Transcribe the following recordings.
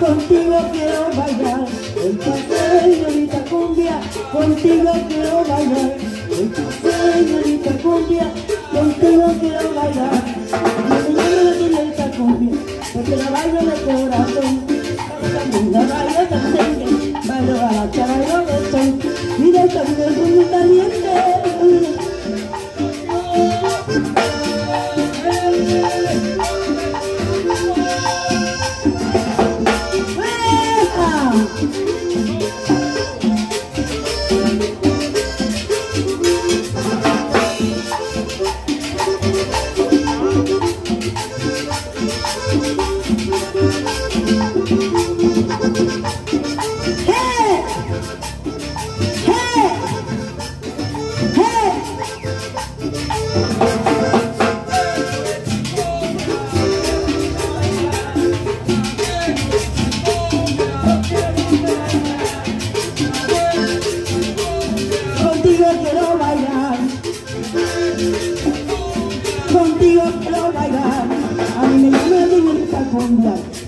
contigo quiero bailar. Esta señorita cumbia, contigo quiero bailar. Esta señorita cumbia, contigo quiero bailar. La señorita cumbia, porque la bailo de corazón. La bailo también, bailo a la chava y lo beso. Mira, también muy caliente. Bailar.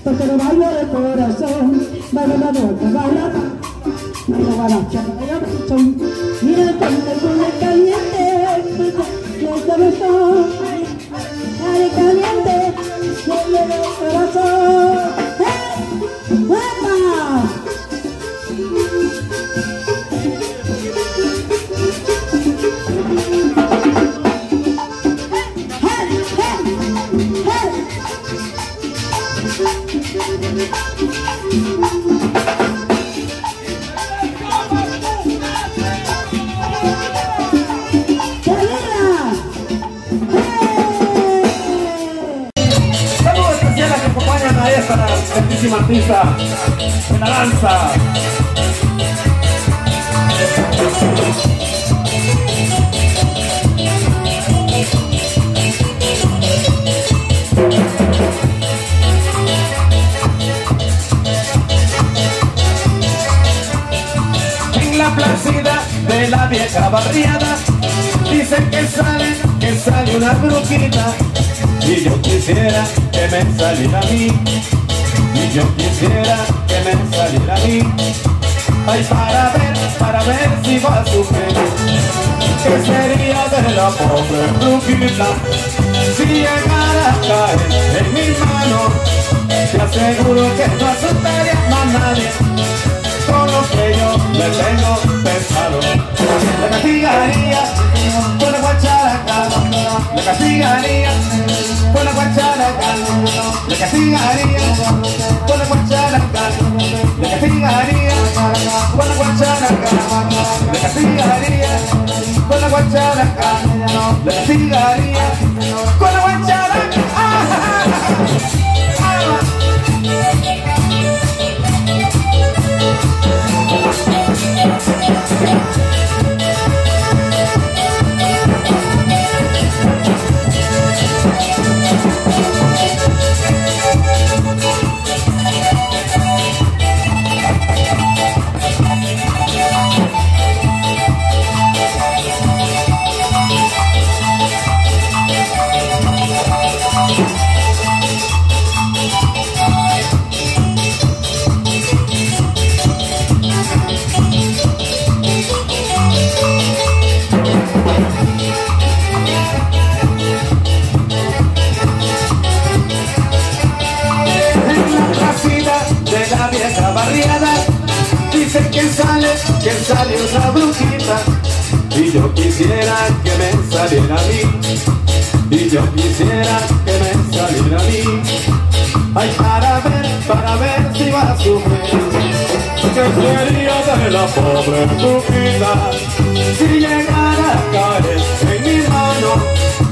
Porque lo bailo de corazón. Baila la vuelta, baila. Baila guaracha, baila son. Mira el cante con el caliente. Grandísima artista de la danza. De la vieja barriada. Dicen que sale, que sale una brujita. Y yo quisiera que me saliera a mí. Y yo quisiera que me saliera a mí. Ay, para ver, para ver si va a sufrir. ¿Qué sería de la pobre brujita Si llegara a caer en mis manos Te aseguro que no asustaría más nadie con lo que yo le tengo pensado. Le castigaría con la guacharaca, le castigaría con la guacharaca, le castigaría con la guacharaca, le castigaría con la guacharaca, le castigaría con la guacharaca, le castigaría vieja barriada. Dicen que sale, que sale una brujita Y yo quisiera que me saliera a mí. Y yo quisiera que me saliera a mí. Ay, para ver, para ver si va a sufrir. ¿Qué sería de la pobre brujita. Si llegara a caer en mi mano